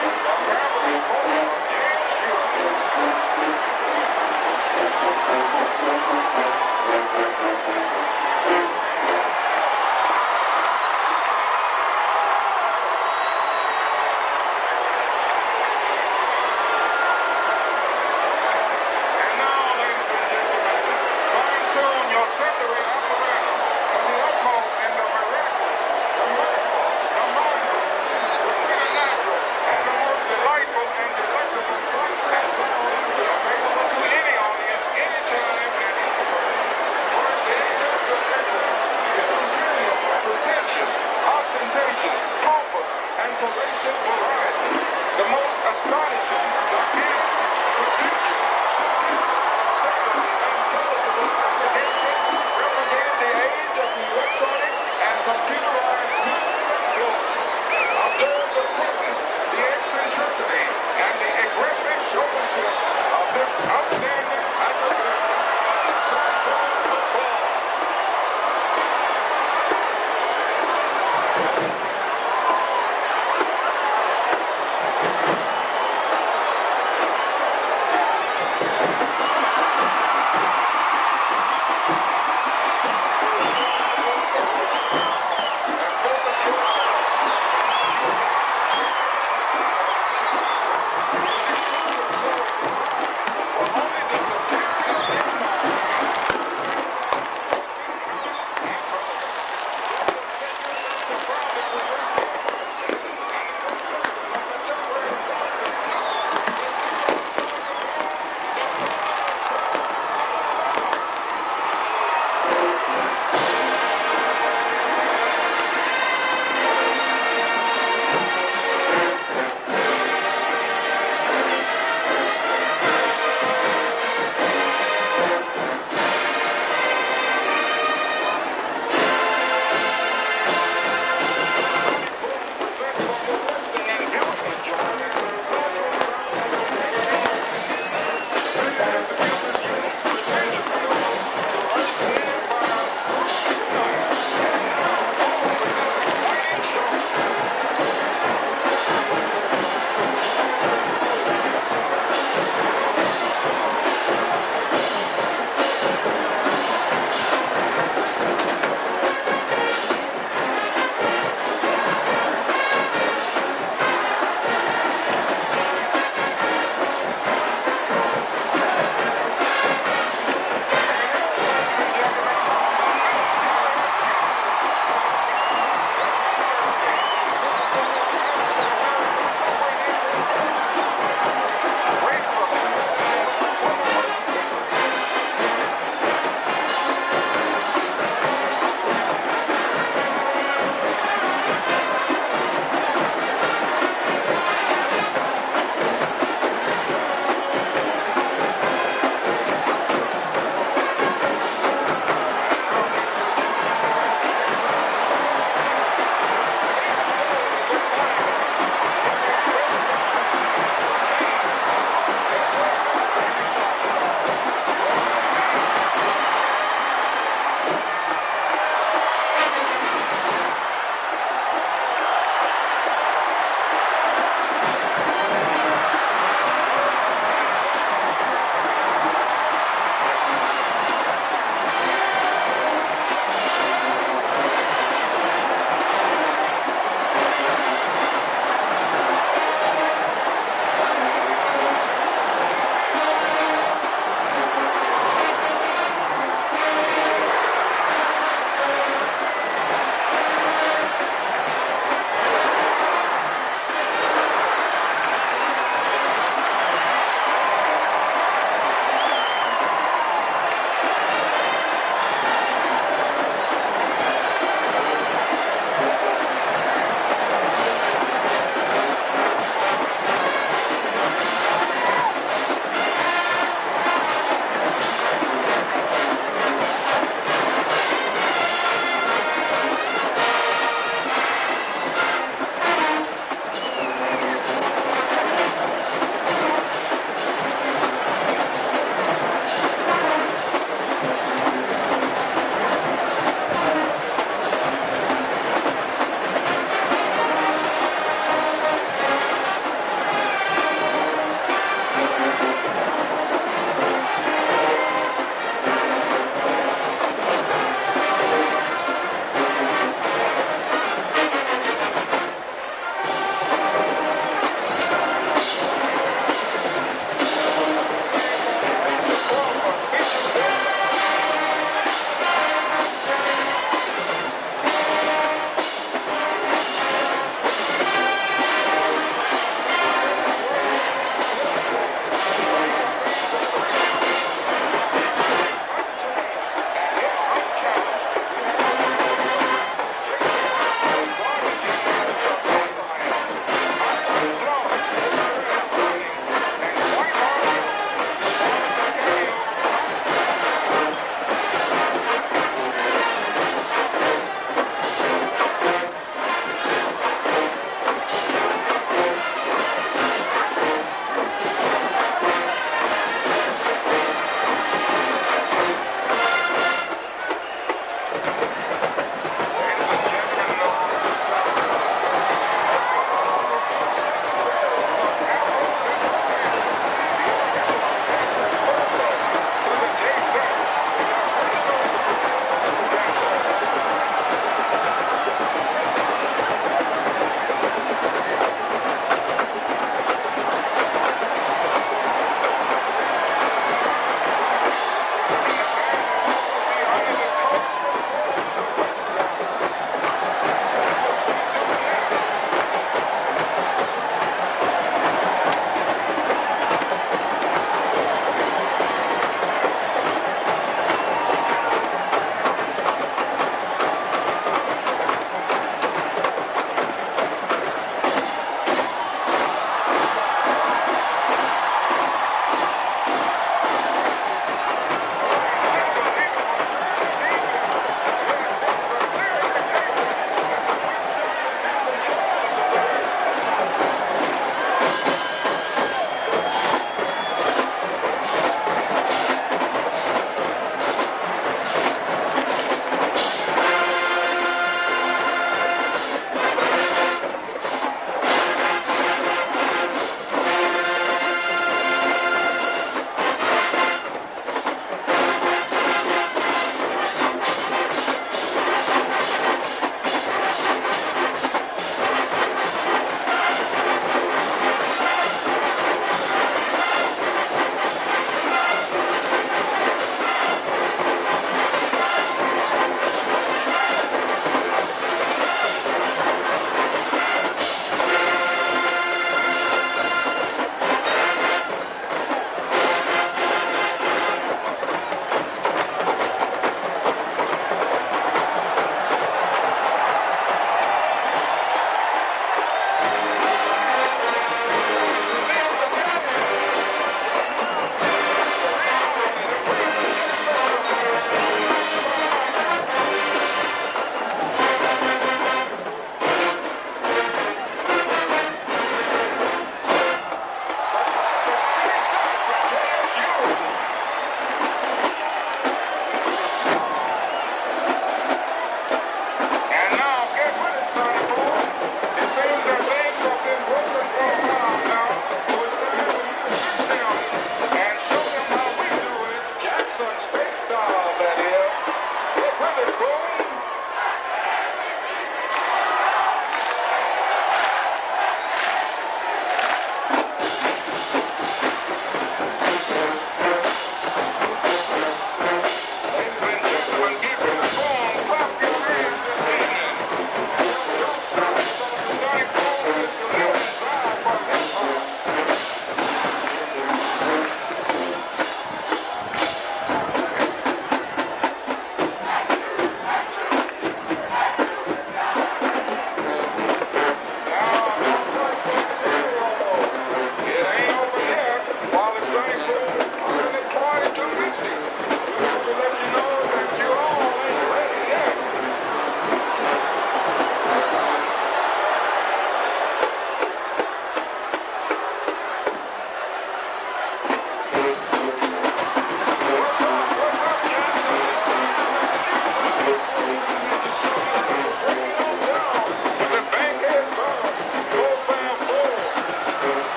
Thank you. started.